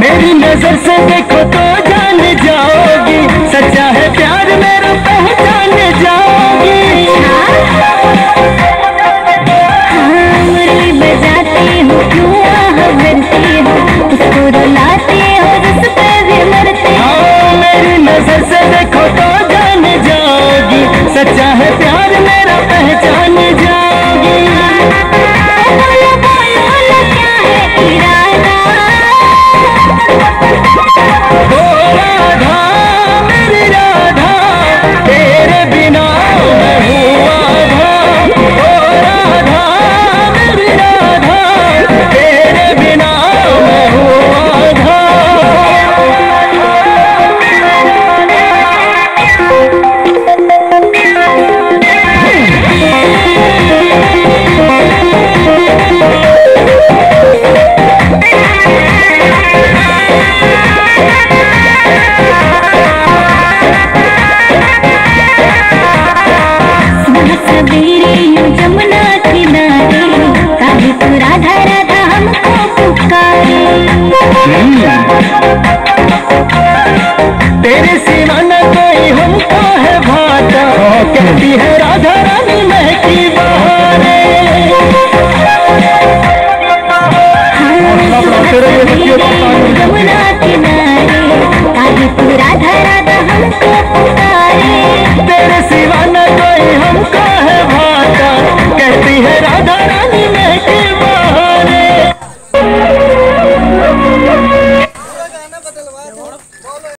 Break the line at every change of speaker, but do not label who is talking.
मेरी नज़र से देखो तो जान जाओगी। सच्चा है प्यार मेरा पहचान जाओगी।
हाँ बजाती हूँ क्यों आह भरती हूँ? उसको रुलाती हूँ जिस पे भी मरती हाँ।
मेरी नज़र से देखो तो जान जाओगी। सच्चा तेरे सिवा न कोई हमको है भाटा। कहती है